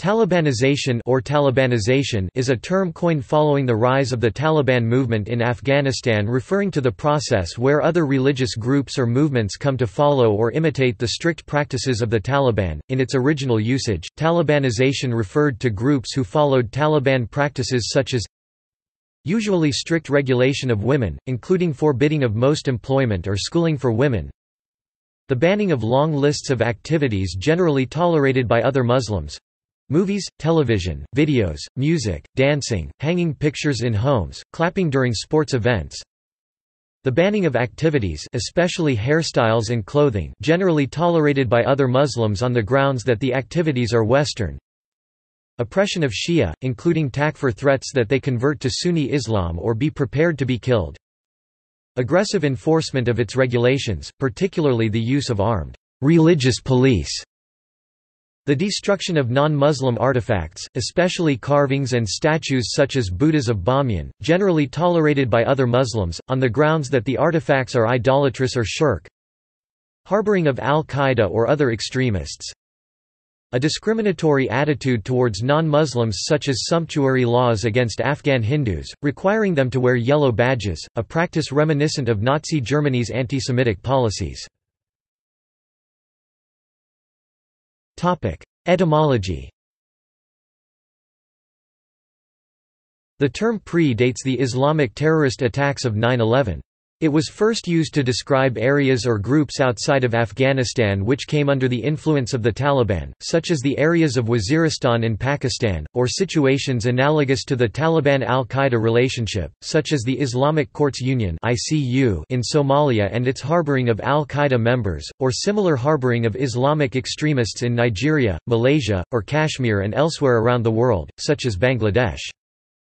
Talibanization or Talibanization is a term coined following the rise of the Taliban movement in Afghanistan referring to the process where other religious groups or movements come to follow or imitate the strict practices of the Taliban. In its original usage, Talibanization referred to groups who followed Taliban practices such as usually strict regulation of women, including forbidding of most employment or schooling for women, the banning of long lists of activities generally tolerated by other Muslims, Movies, television, videos, music, dancing, hanging pictures in homes, clapping during sports events. The banning of activities especially hairstyles and clothing generally tolerated by other Muslims on the grounds that the activities are Western. Oppression of Shia, including takfir threats that they convert to Sunni Islam or be prepared to be killed. Aggressive enforcement of its regulations, particularly the use of armed religious police the destruction of non-Muslim artifacts, especially carvings and statues such as Buddhas of Bamyan, generally tolerated by other Muslims, on the grounds that the artifacts are idolatrous or shirk. Harboring of al-Qaeda or other extremists. A discriminatory attitude towards non-Muslims such as sumptuary laws against Afghan Hindus, requiring them to wear yellow badges, a practice reminiscent of Nazi Germany's anti-Semitic policies. Etymology The term pre-dates the Islamic terrorist attacks of 9-11. It was first used to describe areas or groups outside of Afghanistan which came under the influence of the Taliban, such as the areas of Waziristan in Pakistan, or situations analogous to the Taliban-al-Qaeda relationship, such as the Islamic Courts Union in Somalia and its harboring of al-Qaeda members, or similar harboring of Islamic extremists in Nigeria, Malaysia, or Kashmir and elsewhere around the world, such as Bangladesh.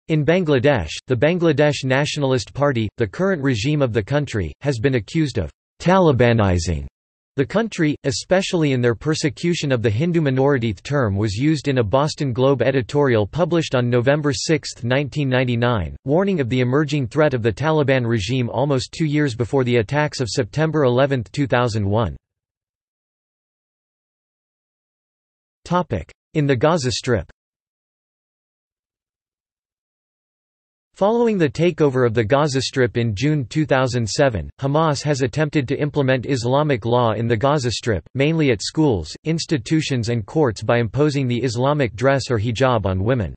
In Bangladesh, the Bangladesh Nationalist Party, the current regime of the country, has been accused of Talibanizing the country, especially in their persecution of the Hindu minority. The term was used in a Boston Globe editorial published on November 6, 1999, warning of the emerging threat of the Taliban regime almost two years before the attacks of September 11, 2001. In the Gaza Strip Following the takeover of the Gaza Strip in June 2007, Hamas has attempted to implement Islamic law in the Gaza Strip, mainly at schools, institutions and courts by imposing the Islamic dress or hijab on women.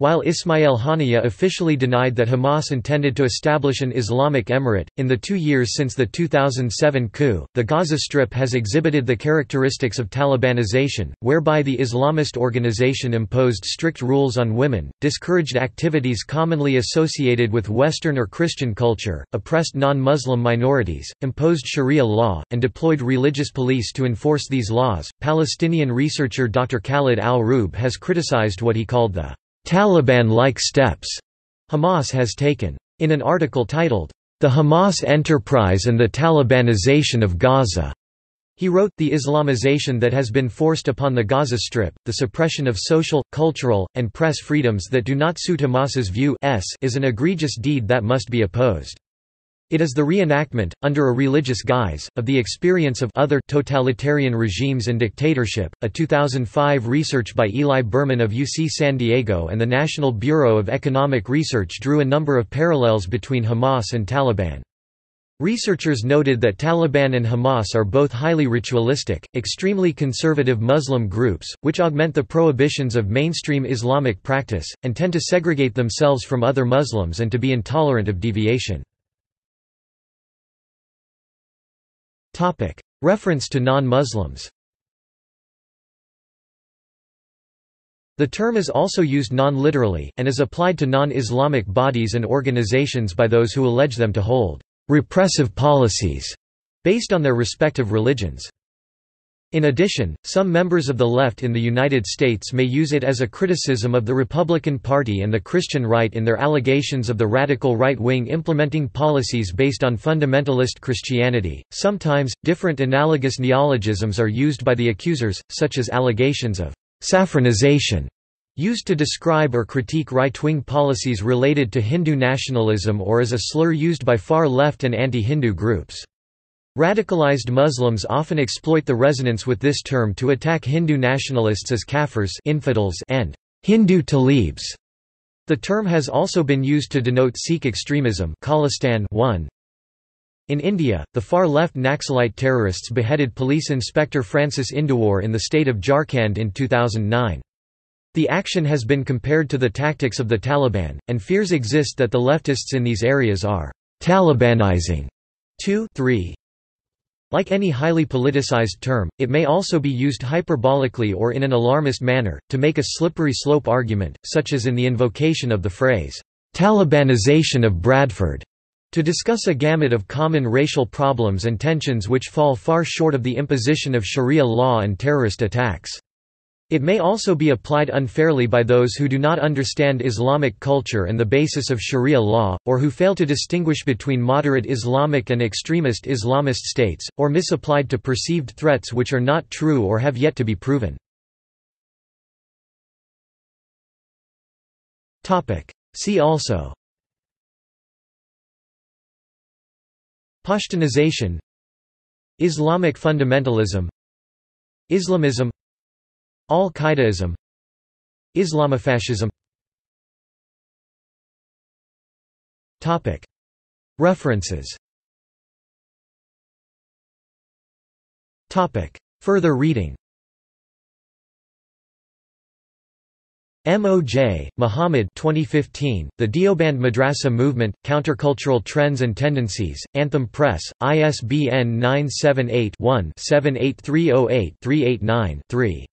While Ismail Haniyeh officially denied that Hamas intended to establish an Islamic emirate, in the two years since the 2007 coup, the Gaza Strip has exhibited the characteristics of Talibanization, whereby the Islamist organization imposed strict rules on women, discouraged activities commonly associated with Western or Christian culture, oppressed non-Muslim minorities, imposed Sharia law, and deployed religious police to enforce these laws. Palestinian researcher Dr. Khalid al-Rub has criticized what he called the Taliban-like steps Hamas has taken. In an article titled, The Hamas Enterprise and the Talibanization of Gaza, he wrote, The Islamization that has been forced upon the Gaza Strip, the suppression of social, cultural, and press freedoms that do not suit Hamas's view is an egregious deed that must be opposed. It is the reenactment, under a religious guise, of the experience of other totalitarian regimes and dictatorship. A 2005 research by Eli Berman of UC San Diego and the National Bureau of Economic Research drew a number of parallels between Hamas and Taliban. Researchers noted that Taliban and Hamas are both highly ritualistic, extremely conservative Muslim groups, which augment the prohibitions of mainstream Islamic practice, and tend to segregate themselves from other Muslims and to be intolerant of deviation. Reference to non-Muslims The term is also used non-literally, and is applied to non-Islamic bodies and organizations by those who allege them to hold «repressive policies» based on their respective religions. In addition, some members of the left in the United States may use it as a criticism of the Republican Party and the Christian right in their allegations of the radical right wing implementing policies based on fundamentalist Christianity. Sometimes, different analogous neologisms are used by the accusers, such as allegations of saffronization, used to describe or critique right wing policies related to Hindu nationalism or as a slur used by far left and anti Hindu groups. Radicalized Muslims often exploit the resonance with this term to attack Hindu nationalists as kafirs infidels and Hindu talibs. The term has also been used to denote Sikh extremism Khalistan 1. In India, the far-left Naxalite terrorists beheaded police inspector Francis Induwar in the state of Jharkhand in 2009. The action has been compared to the tactics of the Taliban, and fears exist that the leftists in these areas are «Talibanizing» 2 3. Like any highly politicized term, it may also be used hyperbolically or in an alarmist manner, to make a slippery slope argument, such as in the invocation of the phrase, "'Talibanization of Bradford' to discuss a gamut of common racial problems and tensions which fall far short of the imposition of sharia law and terrorist attacks. It may also be applied unfairly by those who do not understand Islamic culture and the basis of sharia law, or who fail to distinguish between moderate Islamic and extremist Islamist states, or misapplied to perceived threats which are not true or have yet to be proven. See also. Pashtunization. Islamic fundamentalism. Islamism Al-Qaedaism Islamofascism. References. Further reading. M.O.J., Muhammad 2015, The Deoband Madrasa Movement, Countercultural Trends and Tendencies, Anthem Press, ISBN 978 one 78308 389 3